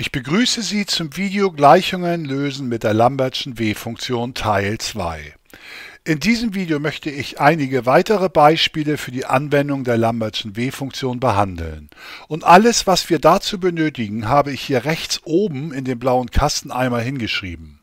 Ich begrüße Sie zum Video Gleichungen lösen mit der Lambertschen W-Funktion Teil 2. In diesem Video möchte ich einige weitere Beispiele für die Anwendung der Lambertschen W-Funktion behandeln. Und alles, was wir dazu benötigen, habe ich hier rechts oben in den blauen Kasten einmal hingeschrieben.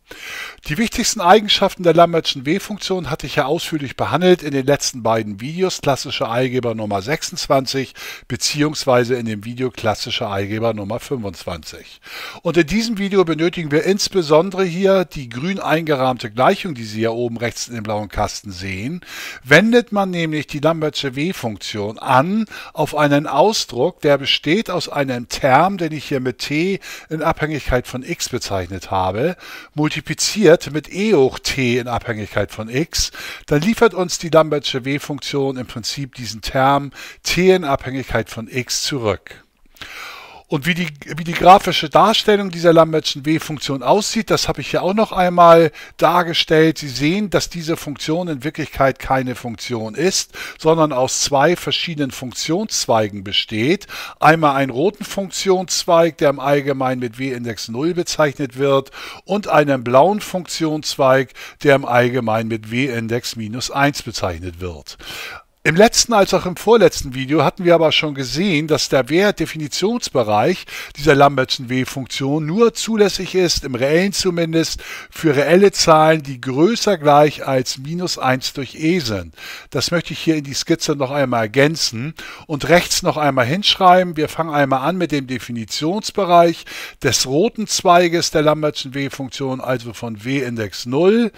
Die wichtigsten Eigenschaften der Lambertschen W-Funktion hatte ich ja ausführlich behandelt in den letzten beiden Videos klassische Eingeber Nummer 26 beziehungsweise in dem Video klassische Eingeber Nummer 25. Und in diesem Video benötigen wir insbesondere hier die grün eingerahmte Gleichung, die Sie hier oben rechts in dem blauen Kasten sehen. Wendet man nämlich die Lambertsche W-Funktion an auf einen Ausdruck, der besteht aus einem Term, den ich hier mit t in Abhängigkeit von x bezeichnet habe, multipliziert mit e hoch t in Abhängigkeit von x, dann liefert uns die Lambertsche W-Funktion im Prinzip diesen Term t in Abhängigkeit von x zurück. Und wie die, wie die grafische Darstellung dieser Lambertschen W-Funktion aussieht, das habe ich hier auch noch einmal dargestellt. Sie sehen, dass diese Funktion in Wirklichkeit keine Funktion ist, sondern aus zwei verschiedenen Funktionszweigen besteht. Einmal einen roten Funktionszweig, der im Allgemeinen mit W-Index 0 bezeichnet wird, und einen blauen Funktionszweig, der im Allgemeinen mit W-Index minus 1 bezeichnet wird. Im letzten als auch im vorletzten Video hatten wir aber schon gesehen, dass der Wertdefinitionsbereich dieser Lambertschen W-Funktion nur zulässig ist, im reellen zumindest, für reelle Zahlen, die größer gleich als minus 1 durch e sind. Das möchte ich hier in die Skizze noch einmal ergänzen und rechts noch einmal hinschreiben. Wir fangen einmal an mit dem Definitionsbereich des roten Zweiges der Lambertschen W-Funktion, also von W-Index 0.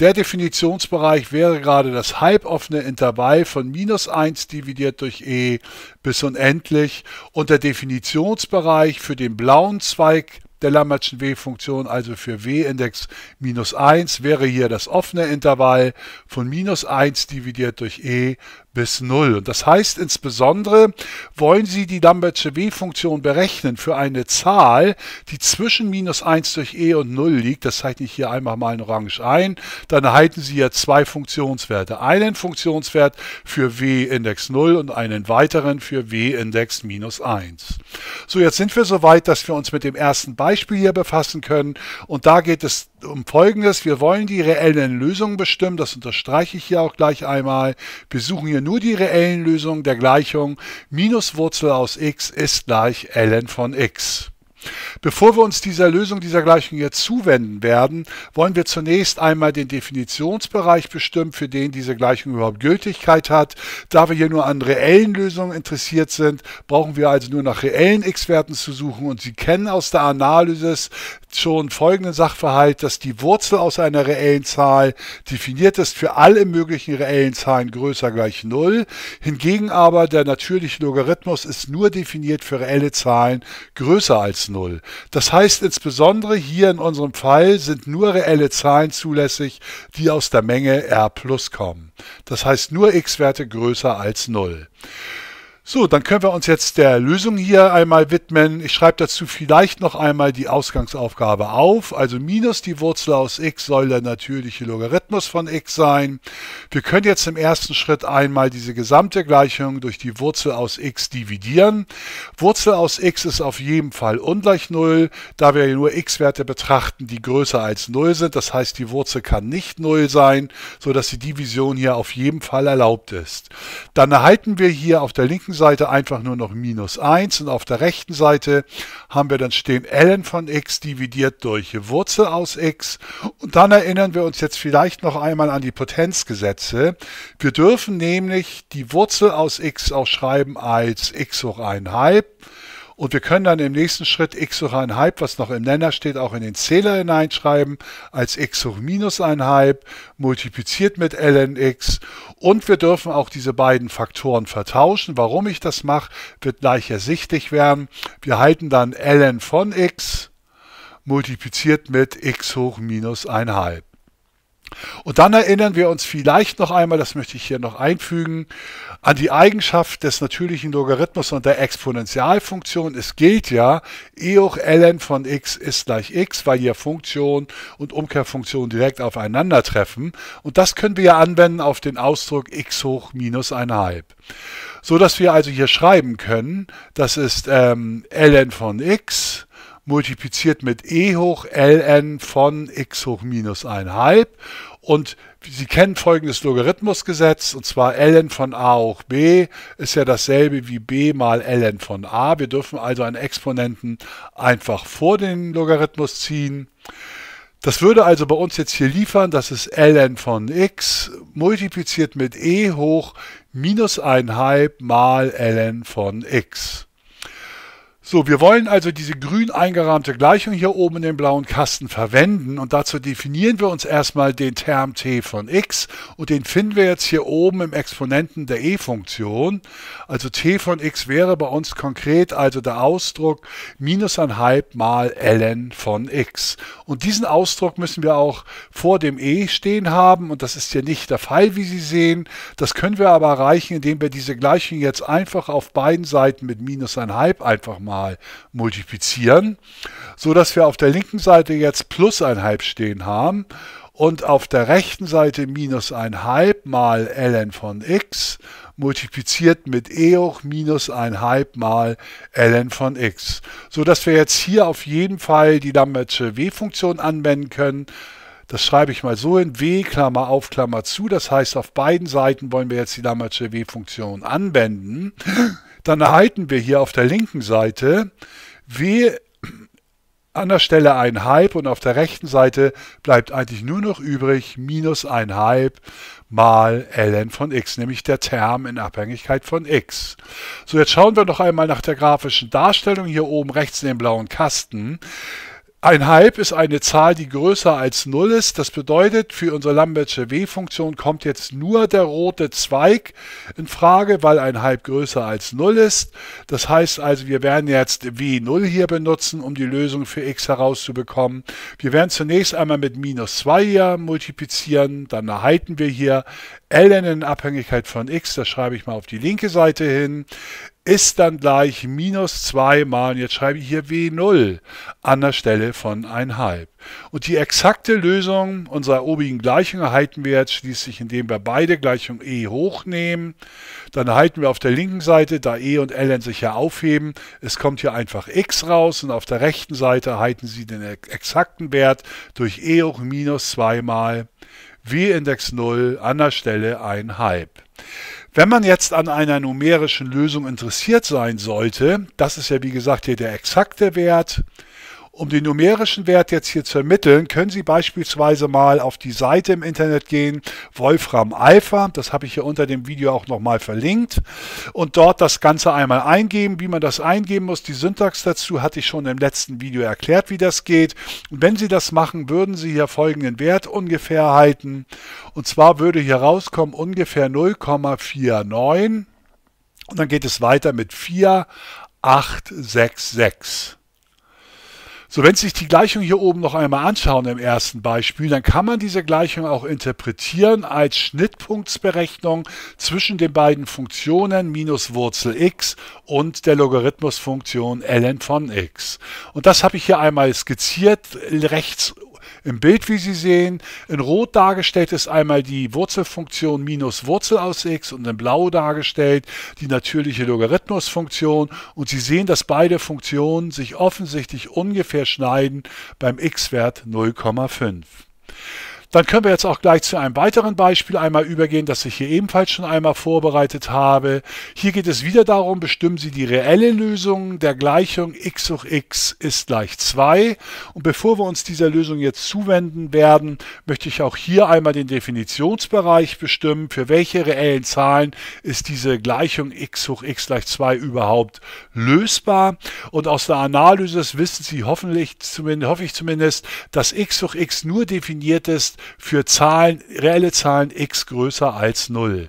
Der Definitionsbereich wäre gerade das halboffene Intervall von minus 1 dividiert durch e bis unendlich. Und der Definitionsbereich für den blauen Zweig der Lambertschen W-Funktion, also für W-Index minus 1, wäre hier das offene Intervall von minus 1 dividiert durch e bis 0. Und das heißt insbesondere, wollen Sie die Lambertsche W-Funktion berechnen für eine Zahl, die zwischen minus 1 durch e und 0 liegt, das zeichne ich hier einmal mal in orange ein, dann erhalten Sie ja zwei Funktionswerte. Einen Funktionswert für w-Index 0 und einen weiteren für w-Index minus 1. So, jetzt sind wir soweit, dass wir uns mit dem ersten Beispiel hier befassen können. Und da geht es um Folgendes. Wir wollen die reellen Lösungen bestimmen. Das unterstreiche ich hier auch gleich einmal. Wir suchen hier nur die reellen Lösungen der Gleichung minus Wurzel aus x ist gleich ln von x. Bevor wir uns dieser Lösung dieser Gleichung jetzt zuwenden werden, wollen wir zunächst einmal den Definitionsbereich bestimmen, für den diese Gleichung überhaupt Gültigkeit hat. Da wir hier nur an reellen Lösungen interessiert sind, brauchen wir also nur nach reellen x-Werten zu suchen und Sie kennen aus der Analysis schon folgenden Sachverhalt, dass die Wurzel aus einer reellen Zahl definiert ist für alle möglichen reellen Zahlen größer gleich 0. Hingegen aber der natürliche Logarithmus ist nur definiert für reelle Zahlen größer als 0. Das heißt insbesondere hier in unserem Fall sind nur reelle Zahlen zulässig, die aus der Menge R plus kommen. Das heißt nur x-Werte größer als 0. So, dann können wir uns jetzt der Lösung hier einmal widmen. Ich schreibe dazu vielleicht noch einmal die Ausgangsaufgabe auf. Also minus die Wurzel aus x soll der natürliche Logarithmus von x sein. Wir können jetzt im ersten Schritt einmal diese gesamte Gleichung durch die Wurzel aus x dividieren. Wurzel aus x ist auf jeden Fall ungleich 0, da wir nur x-Werte betrachten, die größer als 0 sind. Das heißt, die Wurzel kann nicht 0 sein, sodass die Division hier auf jeden Fall erlaubt ist. Dann erhalten wir hier auf der linken Seite einfach nur noch minus 1 und auf der rechten Seite haben wir dann stehen ln von x dividiert durch Wurzel aus x und dann erinnern wir uns jetzt vielleicht noch einmal an die Potenzgesetze. Wir dürfen nämlich die Wurzel aus x auch schreiben als x hoch 1 halb und wir können dann im nächsten Schritt x hoch 1 halb, was noch im Nenner steht, auch in den Zähler hineinschreiben, als x hoch minus 1 halb, multipliziert mit ln x. Und wir dürfen auch diese beiden Faktoren vertauschen. Warum ich das mache, wird gleich ersichtlich werden. Wir halten dann ln von x multipliziert mit x hoch minus 1 halb. Und dann erinnern wir uns vielleicht noch einmal, das möchte ich hier noch einfügen, an die Eigenschaft des natürlichen Logarithmus und der Exponentialfunktion. Es gilt ja, e hoch ln von x ist gleich x, weil hier Funktion und Umkehrfunktion direkt aufeinandertreffen. Und das können wir ja anwenden auf den Ausdruck x hoch minus 1,5. So dass wir also hier schreiben können, das ist ähm, ln von x multipliziert mit e hoch ln von x hoch minus 1 und Sie kennen folgendes Logarithmusgesetz, und zwar ln von a hoch b ist ja dasselbe wie b mal ln von a. Wir dürfen also einen Exponenten einfach vor den Logarithmus ziehen. Das würde also bei uns jetzt hier liefern, das ist ln von x multipliziert mit e hoch minus 1 mal ln von x. So, wir wollen also diese grün eingerahmte Gleichung hier oben in dem blauen Kasten verwenden und dazu definieren wir uns erstmal den Term t von x und den finden wir jetzt hier oben im Exponenten der e-Funktion. Also t von x wäre bei uns konkret also der Ausdruck minus 1,5 mal ln von x. Und diesen Ausdruck müssen wir auch vor dem e stehen haben und das ist hier nicht der Fall, wie Sie sehen. Das können wir aber erreichen, indem wir diese Gleichung jetzt einfach auf beiden Seiten mit minus 1,5 einfach mal mal multiplizieren, so dass wir auf der linken Seite jetzt plus 1,5 stehen haben und auf der rechten Seite minus 1,5 mal ln von x multipliziert mit e hoch minus 1,5 mal ln von x, so dass wir jetzt hier auf jeden Fall die Lambertsche w-Funktion anwenden können. Das schreibe ich mal so in w, Klammer auf, Klammer zu. Das heißt, auf beiden Seiten wollen wir jetzt die Lambertsche w-Funktion anwenden dann erhalten wir hier auf der linken Seite w an der Stelle ein halb und auf der rechten Seite bleibt eigentlich nur noch übrig minus ein halb mal ln von x, nämlich der Term in Abhängigkeit von x. So, jetzt schauen wir noch einmal nach der grafischen Darstellung hier oben rechts in dem blauen Kasten. Ein Halb ist eine Zahl, die größer als 0 ist. Das bedeutet, für unsere Lambertsche W-Funktion kommt jetzt nur der rote Zweig in Frage, weil ein Halb größer als 0 ist. Das heißt also, wir werden jetzt W0 hier benutzen, um die Lösung für x herauszubekommen. Wir werden zunächst einmal mit minus 2 hier multiplizieren. Dann erhalten wir hier ln in Abhängigkeit von x, das schreibe ich mal auf die linke Seite hin, ist dann gleich minus 2 mal, jetzt schreibe ich hier W0 an der Stelle von 1,5. Und die exakte Lösung unserer obigen Gleichung erhalten wir jetzt schließlich, indem wir beide Gleichungen e hochnehmen. Dann erhalten wir auf der linken Seite, da e und ln sich ja aufheben, es kommt hier einfach x raus und auf der rechten Seite erhalten Sie den exakten Wert durch e hoch minus 2 mal w-Index 0 an der Stelle 1,5. Wenn man jetzt an einer numerischen Lösung interessiert sein sollte, das ist ja wie gesagt hier der exakte Wert, um den numerischen Wert jetzt hier zu ermitteln, können Sie beispielsweise mal auf die Seite im Internet gehen, Wolfram Alpha, das habe ich hier unter dem Video auch nochmal verlinkt, und dort das Ganze einmal eingeben, wie man das eingeben muss. Die Syntax dazu hatte ich schon im letzten Video erklärt, wie das geht. Und wenn Sie das machen, würden Sie hier folgenden Wert ungefähr halten. Und zwar würde hier rauskommen ungefähr 0,49 und dann geht es weiter mit 4,866. So, wenn Sie sich die Gleichung hier oben noch einmal anschauen im ersten Beispiel, dann kann man diese Gleichung auch interpretieren als Schnittpunktsberechnung zwischen den beiden Funktionen minus Wurzel x und der Logarithmusfunktion ln von x. Und das habe ich hier einmal skizziert, rechts im Bild, wie Sie sehen, in Rot dargestellt ist einmal die Wurzelfunktion minus Wurzel aus x und in Blau dargestellt die natürliche Logarithmusfunktion. Und Sie sehen, dass beide Funktionen sich offensichtlich ungefähr schneiden beim x-Wert 0,5. Dann können wir jetzt auch gleich zu einem weiteren Beispiel einmal übergehen, das ich hier ebenfalls schon einmal vorbereitet habe. Hier geht es wieder darum, bestimmen Sie die reelle Lösung der Gleichung x hoch x ist gleich 2. Und bevor wir uns dieser Lösung jetzt zuwenden werden, möchte ich auch hier einmal den Definitionsbereich bestimmen. Für welche reellen Zahlen ist diese Gleichung x hoch x gleich 2 überhaupt lösbar? Und aus der Analyse wissen Sie hoffentlich, zumindest, hoffe ich zumindest, dass x hoch x nur definiert ist, für Zahlen, reelle Zahlen x größer als 0.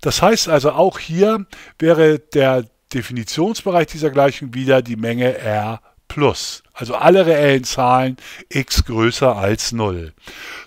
Das heißt also auch hier wäre der Definitionsbereich dieser Gleichung wieder die Menge r plus. Also alle reellen Zahlen x größer als 0.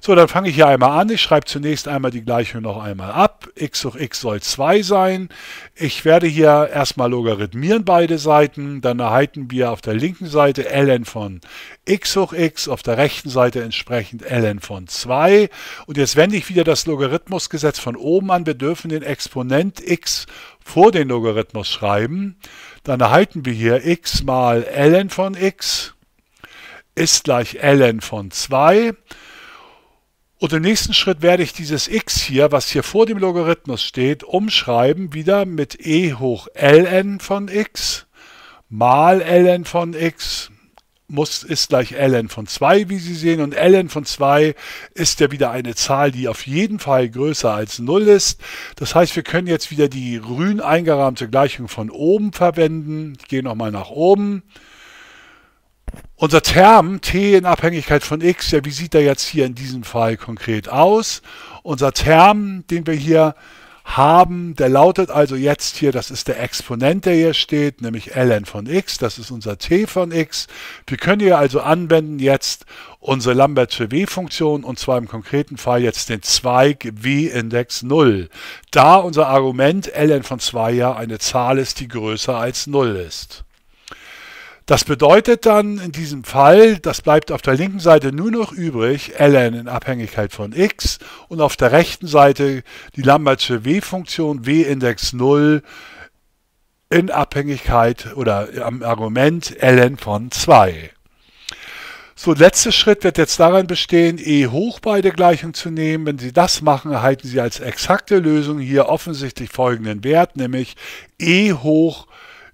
So, dann fange ich hier einmal an. Ich schreibe zunächst einmal die Gleichung noch einmal ab. x hoch x soll 2 sein. Ich werde hier erstmal logarithmieren beide Seiten. Dann erhalten wir auf der linken Seite ln von x hoch x, auf der rechten Seite entsprechend ln von 2. Und jetzt wende ich wieder das Logarithmusgesetz von oben an. Wir dürfen den Exponent x vor den Logarithmus schreiben. Dann erhalten wir hier x mal ln von x ist gleich ln von 2. Und im nächsten Schritt werde ich dieses x hier, was hier vor dem Logarithmus steht, umschreiben wieder mit e hoch ln von x mal ln von x muss, ist gleich ln von 2, wie Sie sehen. Und ln von 2 ist ja wieder eine Zahl, die auf jeden Fall größer als 0 ist. Das heißt, wir können jetzt wieder die grün eingerahmte Gleichung von oben verwenden. Ich gehe nochmal nach oben. Unser Term t in Abhängigkeit von x, ja, wie sieht er jetzt hier in diesem Fall konkret aus? Unser Term, den wir hier haben. Der lautet also jetzt hier, das ist der Exponent, der hier steht, nämlich ln von x, das ist unser t von x. Wir können hier also anwenden jetzt unsere Lambertsche W-Funktion und zwar im konkreten Fall jetzt den Zweig W-Index 0, da unser Argument ln von 2 ja eine Zahl ist, die größer als 0 ist. Das bedeutet dann in diesem Fall, das bleibt auf der linken Seite nur noch übrig, ln in Abhängigkeit von x und auf der rechten Seite die Lambertsche W-Funktion w-Index 0 in Abhängigkeit oder am Argument ln von 2. So, letzter Schritt wird jetzt daran bestehen, e hoch beide Gleichungen zu nehmen. Wenn Sie das machen, erhalten Sie als exakte Lösung hier offensichtlich folgenden Wert, nämlich e hoch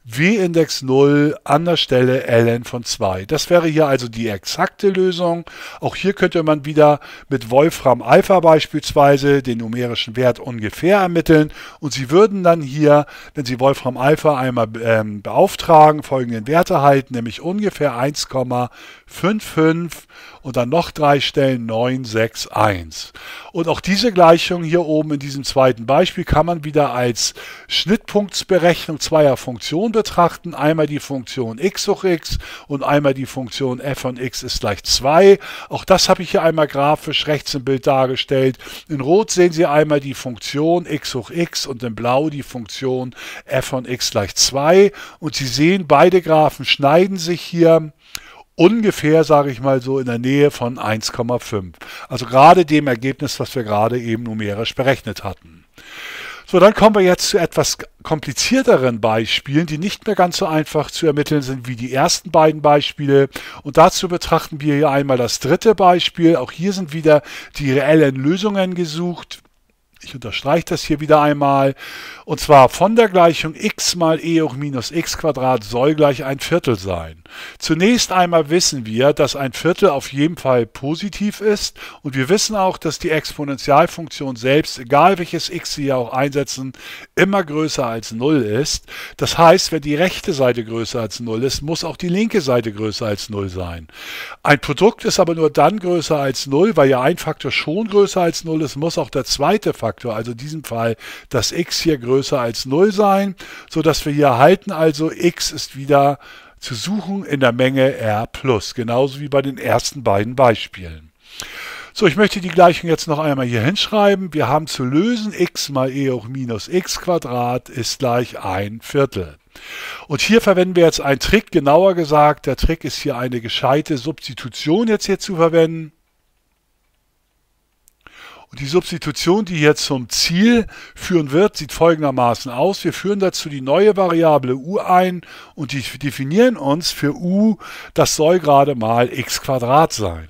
W-Index 0 an der Stelle ln von 2. Das wäre hier also die exakte Lösung. Auch hier könnte man wieder mit Wolfram Alpha beispielsweise den numerischen Wert ungefähr ermitteln und Sie würden dann hier, wenn Sie Wolfram Alpha einmal ähm, beauftragen, folgenden Wert erhalten, nämlich ungefähr 1,55 und dann noch drei Stellen 9, 6, 1. Und auch diese Gleichung hier oben in diesem zweiten Beispiel kann man wieder als Schnittpunktsberechnung zweier Funktionen betrachten. Einmal die Funktion x hoch x und einmal die Funktion f von x ist gleich 2. Auch das habe ich hier einmal grafisch rechts im Bild dargestellt. In Rot sehen Sie einmal die Funktion x hoch x und in Blau die Funktion f von x gleich 2. Und Sie sehen, beide Graphen schneiden sich hier ungefähr, sage ich mal so, in der Nähe von 1,5. Also gerade dem Ergebnis, was wir gerade eben numerisch berechnet hatten. So, dann kommen wir jetzt zu etwas komplizierteren Beispielen, die nicht mehr ganz so einfach zu ermitteln sind wie die ersten beiden Beispiele. Und dazu betrachten wir hier einmal das dritte Beispiel. Auch hier sind wieder die reellen Lösungen gesucht. Ich unterstreiche das hier wieder einmal. Und zwar von der Gleichung x mal e hoch minus x Quadrat soll gleich ein Viertel sein. Zunächst einmal wissen wir, dass ein Viertel auf jeden Fall positiv ist. Und wir wissen auch, dass die Exponentialfunktion selbst, egal welches x Sie auch einsetzen, immer größer als 0 ist. Das heißt, wenn die rechte Seite größer als 0 ist, muss auch die linke Seite größer als 0 sein. Ein Produkt ist aber nur dann größer als 0, weil ja ein Faktor schon größer als 0 ist, muss auch der zweite Faktor Faktor, also in diesem Fall das x hier größer als 0 sein, sodass wir hier halten, also x ist wieder zu suchen in der Menge r plus, genauso wie bei den ersten beiden Beispielen. So, ich möchte die Gleichung jetzt noch einmal hier hinschreiben. Wir haben zu lösen x mal e hoch minus x Quadrat ist gleich ein Viertel. Und hier verwenden wir jetzt einen Trick, genauer gesagt, der Trick ist hier eine gescheite Substitution jetzt hier zu verwenden. Und die Substitution, die hier zum Ziel führen wird, sieht folgendermaßen aus. Wir führen dazu die neue Variable u ein und die definieren uns für u, das soll gerade mal x Quadrat sein.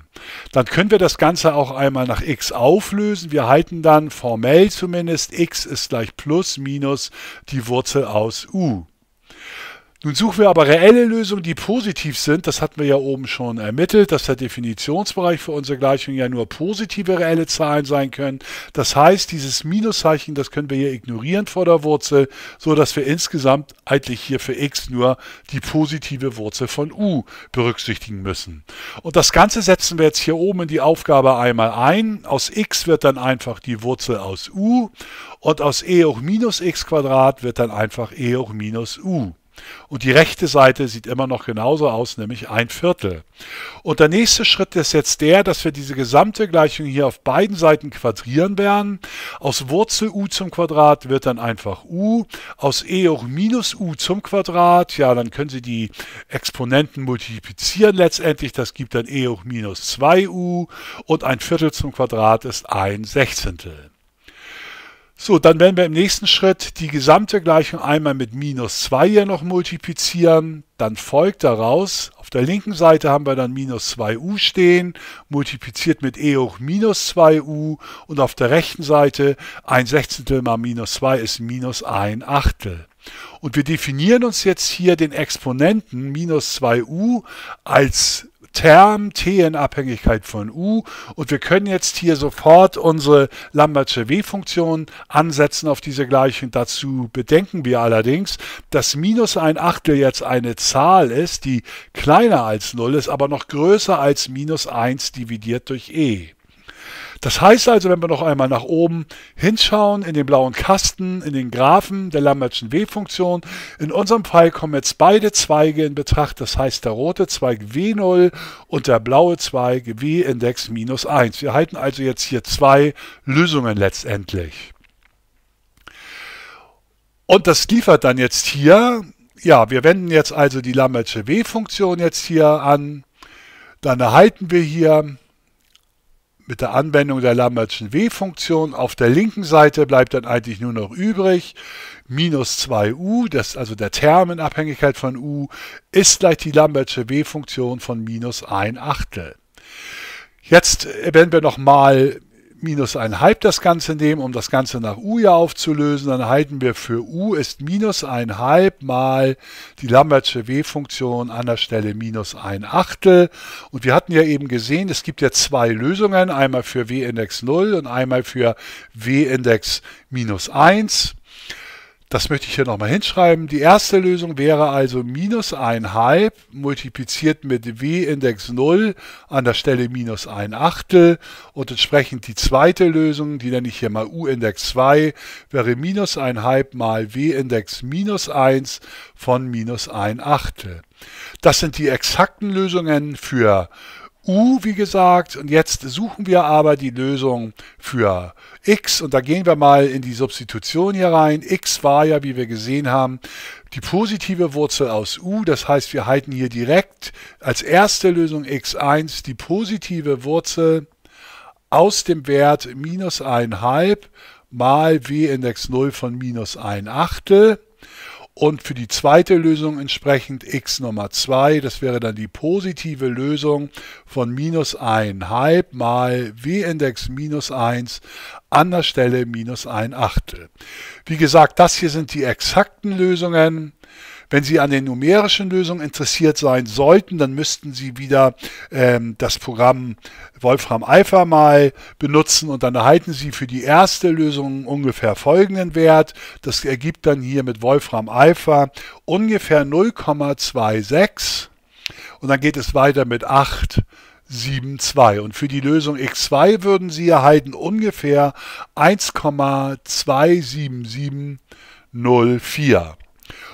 Dann können wir das Ganze auch einmal nach x auflösen. Wir halten dann formell zumindest x ist gleich plus minus die Wurzel aus u. Nun suchen wir aber reelle Lösungen, die positiv sind. Das hatten wir ja oben schon ermittelt, dass der Definitionsbereich für unsere Gleichung ja nur positive reelle Zahlen sein können. Das heißt, dieses Minuszeichen, das können wir hier ignorieren vor der Wurzel, so dass wir insgesamt eigentlich hier für x nur die positive Wurzel von u berücksichtigen müssen. Und das Ganze setzen wir jetzt hier oben in die Aufgabe einmal ein. Aus x wird dann einfach die Wurzel aus u und aus e hoch minus x Quadrat wird dann einfach e hoch minus u. Und die rechte Seite sieht immer noch genauso aus, nämlich ein Viertel. Und der nächste Schritt ist jetzt der, dass wir diese gesamte Gleichung hier auf beiden Seiten quadrieren werden. Aus Wurzel u zum Quadrat wird dann einfach u. Aus e hoch minus u zum Quadrat, ja, dann können Sie die Exponenten multiplizieren letztendlich. Das gibt dann e hoch minus 2u und ein Viertel zum Quadrat ist ein Sechzehntel. So, dann werden wir im nächsten Schritt die gesamte Gleichung einmal mit minus 2 hier noch multiplizieren. Dann folgt daraus, auf der linken Seite haben wir dann minus 2u stehen, multipliziert mit e hoch minus 2u und auf der rechten Seite 1 Sechzehntel mal minus 2 ist minus 1 Achtel. Und wir definieren uns jetzt hier den Exponenten minus 2u als Term t in Abhängigkeit von u und wir können jetzt hier sofort unsere Lambertsche W-Funktion ansetzen auf diese Gleichung. Dazu bedenken wir allerdings, dass minus ein Achtel jetzt eine Zahl ist, die kleiner als 0 ist, aber noch größer als minus 1 dividiert durch e. Das heißt also, wenn wir noch einmal nach oben hinschauen, in den blauen Kasten, in den Graphen der Lambertschen W-Funktion, in unserem Fall kommen jetzt beide Zweige in Betracht, das heißt der rote Zweig W0 und der blaue Zweig W-Index minus 1. Wir halten also jetzt hier zwei Lösungen letztendlich. Und das liefert dann jetzt hier, ja, wir wenden jetzt also die Lambertsche W-Funktion jetzt hier an, dann erhalten wir hier mit der Anwendung der Lambertschen W-Funktion. Auf der linken Seite bleibt dann eigentlich nur noch übrig minus 2u, das also der Term in Abhängigkeit von u, ist gleich die Lambertsche W-Funktion von minus 1 Achtel. Jetzt wenn wir nochmal minus 1,5 das Ganze nehmen, um das Ganze nach u ja aufzulösen, dann halten wir für u ist minus 1,5 mal die Lambertsche W-Funktion an der Stelle minus 1 Achtel. Und wir hatten ja eben gesehen, es gibt ja zwei Lösungen, einmal für W-Index 0 und einmal für W-Index minus 1. Das möchte ich hier nochmal hinschreiben. Die erste Lösung wäre also minus 1,5 multipliziert mit W-Index 0 an der Stelle minus 1 Achtel und entsprechend die zweite Lösung, die nenne ich hier mal U-Index 2, wäre minus 1,5 mal W-Index minus 1 von minus 1 Achtel. Das sind die exakten Lösungen für u, wie gesagt. Und jetzt suchen wir aber die Lösung für x. Und da gehen wir mal in die Substitution hier rein. x war ja, wie wir gesehen haben, die positive Wurzel aus u. Das heißt, wir halten hier direkt als erste Lösung x1 die positive Wurzel aus dem Wert minus 1,5 mal w-Index 0 von minus 1 Achtel und für die zweite Lösung entsprechend x Nummer 2, das wäre dann die positive Lösung von minus 1,5 mal w-Index minus 1 an der Stelle minus 1 Achtel. Wie gesagt, das hier sind die exakten Lösungen. Wenn Sie an den numerischen Lösungen interessiert sein sollten, dann müssten Sie wieder ähm, das Programm Wolfram Alpha mal benutzen und dann erhalten Sie für die erste Lösung ungefähr folgenden Wert. Das ergibt dann hier mit Wolfram Alpha ungefähr 0,26 und dann geht es weiter mit 8. 7,2. Und für die Lösung x2 würden Sie erhalten ungefähr 1,27704.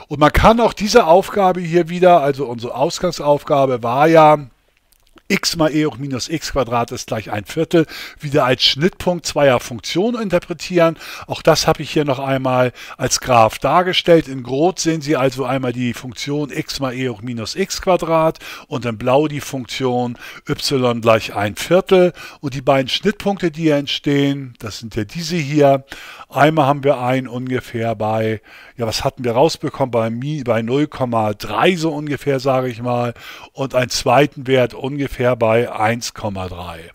Und man kann auch diese Aufgabe hier wieder, also unsere Ausgangsaufgabe war ja, x mal e hoch minus x Quadrat ist gleich ein Viertel, wieder als Schnittpunkt zweier Funktionen interpretieren. Auch das habe ich hier noch einmal als Graph dargestellt. In Rot sehen Sie also einmal die Funktion x mal e hoch minus x Quadrat und in Blau die Funktion y gleich ein Viertel. Und die beiden Schnittpunkte, die hier entstehen, das sind ja diese hier. Einmal haben wir einen ungefähr bei, ja was hatten wir rausbekommen, bei, bei 0,3 so ungefähr, sage ich mal. Und einen zweiten Wert ungefähr ungefähr bei 1,3.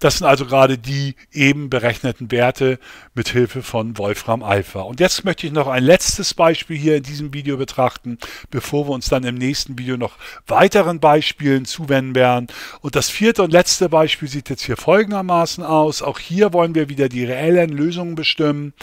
Das sind also gerade die eben berechneten Werte mit Hilfe von Wolfram Alpha. Und jetzt möchte ich noch ein letztes Beispiel hier in diesem Video betrachten, bevor wir uns dann im nächsten Video noch weiteren Beispielen zuwenden werden. Und das vierte und letzte Beispiel sieht jetzt hier folgendermaßen aus. Auch hier wollen wir wieder die reellen Lösungen bestimmen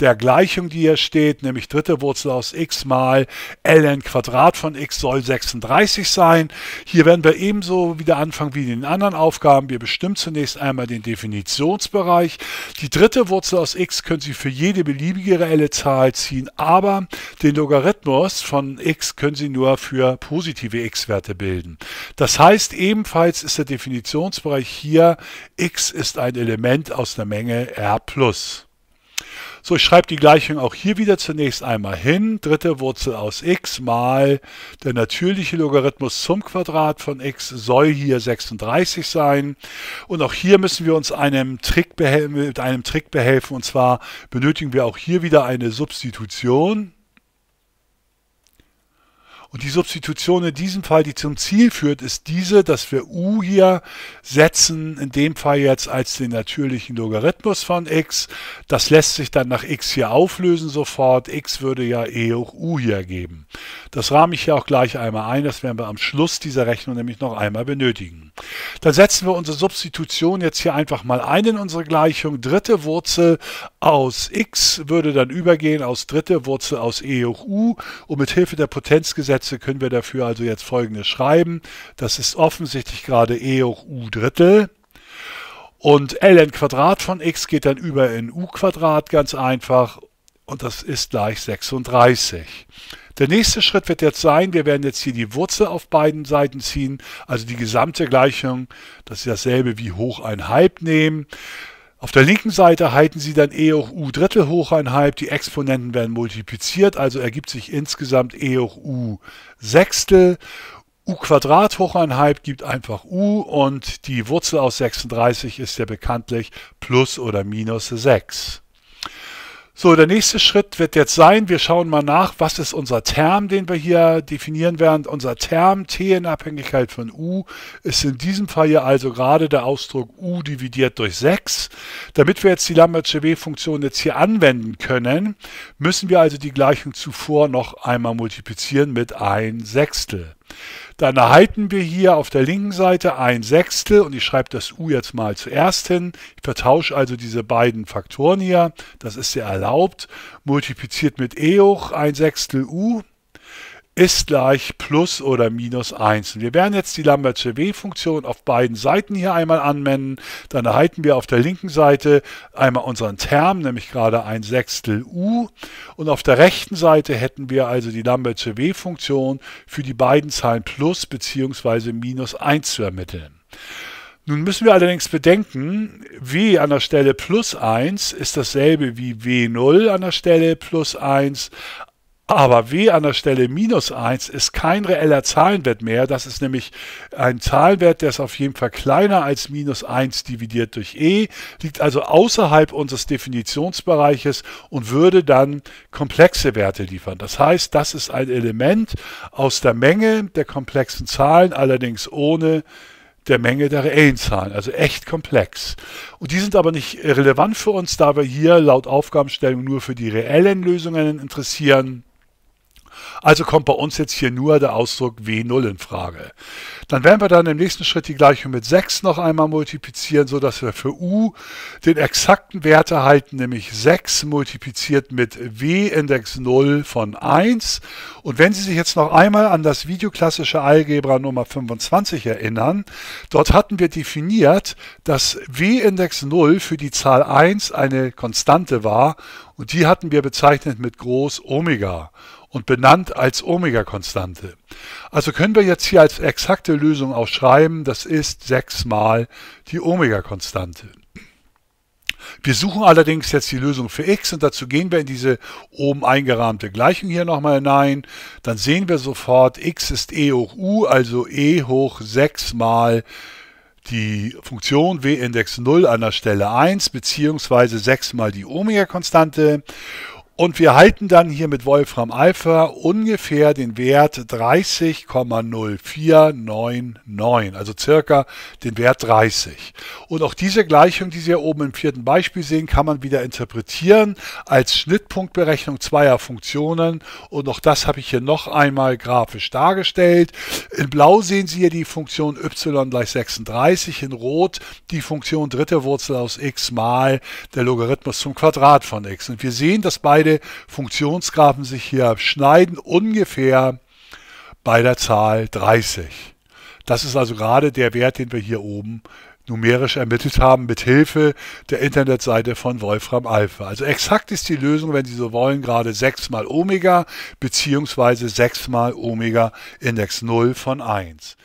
der Gleichung, die hier steht, nämlich dritte Wurzel aus x mal ln Quadrat von x soll 36 sein. Hier werden wir ebenso wieder anfangen wie in den anderen Aufgaben. Wir bestimmen zunächst einmal den Definitionsbereich. Die dritte Wurzel aus x können Sie für jede beliebige reelle Zahl ziehen, aber den Logarithmus von x können Sie nur für positive x-Werte bilden. Das heißt, ebenfalls ist der Definitionsbereich hier x ist ein Element aus der Menge R+. So, ich schreibe die Gleichung auch hier wieder zunächst einmal hin. Dritte Wurzel aus x mal der natürliche Logarithmus zum Quadrat von x soll hier 36 sein. Und auch hier müssen wir uns einem Trick mit einem Trick behelfen. Und zwar benötigen wir auch hier wieder eine Substitution. Und die Substitution in diesem Fall, die zum Ziel führt, ist diese, dass wir u hier setzen, in dem Fall jetzt als den natürlichen Logarithmus von x. Das lässt sich dann nach x hier auflösen sofort. x würde ja e hoch u hier geben. Das rahme ich hier auch gleich einmal ein. Das werden wir am Schluss dieser Rechnung nämlich noch einmal benötigen. Dann setzen wir unsere Substitution jetzt hier einfach mal ein in unsere Gleichung. Dritte Wurzel aus x würde dann übergehen aus dritte Wurzel aus e hoch u und mit Hilfe der Potenzgesetze Sätze können wir dafür also jetzt folgendes schreiben. Das ist offensichtlich gerade e hoch u Drittel. Und ln Quadrat von x geht dann über in u Quadrat ganz einfach. Und das ist gleich 36. Der nächste Schritt wird jetzt sein, wir werden jetzt hier die Wurzel auf beiden Seiten ziehen, also die gesamte Gleichung, das ist dasselbe wie hoch ein Halb nehmen. Auf der linken Seite halten Sie dann e hoch u Drittel hoch ein halb. Die Exponenten werden multipliziert, also ergibt sich insgesamt e hoch u Sechstel. u Quadrat hoch ein halb gibt einfach u und die Wurzel aus 36 ist ja bekanntlich plus oder minus 6. So, der nächste Schritt wird jetzt sein, wir schauen mal nach, was ist unser Term, den wir hier definieren werden. Unser Term t in Abhängigkeit von u ist in diesem Fall hier also gerade der Ausdruck u dividiert durch 6. Damit wir jetzt die Lambertsche W-Funktion jetzt hier anwenden können, müssen wir also die Gleichung zuvor noch einmal multiplizieren mit 1 Sechstel. Dann erhalten wir hier auf der linken Seite ein Sechstel und ich schreibe das u jetzt mal zuerst hin. Ich vertausche also diese beiden Faktoren hier, das ist ja erlaubt, multipliziert mit e hoch ein Sechstel u ist gleich plus oder minus 1. Und wir werden jetzt die Lambertsche W-Funktion auf beiden Seiten hier einmal anwenden. Dann erhalten wir auf der linken Seite einmal unseren Term, nämlich gerade ein Sechstel u. Und auf der rechten Seite hätten wir also die Lambertsche W-Funktion für die beiden Zahlen plus bzw. minus 1 zu ermitteln. Nun müssen wir allerdings bedenken, w an der Stelle plus 1 ist dasselbe wie w0 an der Stelle plus 1, aber w an der Stelle minus 1 ist kein reeller Zahlenwert mehr. Das ist nämlich ein Zahlenwert, der ist auf jeden Fall kleiner als minus 1 dividiert durch e, liegt also außerhalb unseres Definitionsbereiches und würde dann komplexe Werte liefern. Das heißt, das ist ein Element aus der Menge der komplexen Zahlen, allerdings ohne der Menge der reellen Zahlen, also echt komplex. Und die sind aber nicht relevant für uns, da wir hier laut Aufgabenstellung nur für die reellen Lösungen interessieren. Also kommt bei uns jetzt hier nur der Ausdruck W0 in Frage. Dann werden wir dann im nächsten Schritt die Gleichung mit 6 noch einmal multiplizieren, sodass wir für u den exakten Wert erhalten, nämlich 6 multipliziert mit w-Index 0 von 1. Und wenn Sie sich jetzt noch einmal an das videoklassische Algebra Nummer 25 erinnern, dort hatten wir definiert, dass w-Index 0 für die Zahl 1 eine Konstante war und die hatten wir bezeichnet mit Groß Omega und benannt als Omega-Konstante. Also können wir jetzt hier als exakte Lösung auch schreiben, das ist 6 mal die Omega-Konstante. Wir suchen allerdings jetzt die Lösung für x und dazu gehen wir in diese oben eingerahmte Gleichung hier nochmal hinein. Dann sehen wir sofort, x ist e hoch u, also e hoch 6 mal die Funktion w-Index 0 an der Stelle 1 beziehungsweise 6 mal die Omega-Konstante und wir halten dann hier mit Wolfram Alpha ungefähr den Wert 30,0499, also circa den Wert 30. Und auch diese Gleichung, die Sie hier oben im vierten Beispiel sehen, kann man wieder interpretieren als Schnittpunktberechnung zweier Funktionen. Und auch das habe ich hier noch einmal grafisch dargestellt. In blau sehen Sie hier die Funktion y gleich 36, in rot die Funktion dritte Wurzel aus x mal der Logarithmus zum Quadrat von x. Und wir sehen, dass beide beide Funktionsgraphen sich hier schneiden, ungefähr bei der Zahl 30. Das ist also gerade der Wert, den wir hier oben numerisch ermittelt haben mit Hilfe der Internetseite von Wolfram Alpha. Also exakt ist die Lösung, wenn Sie so wollen, gerade 6 mal Omega beziehungsweise 6 mal Omega Index 0 von 1.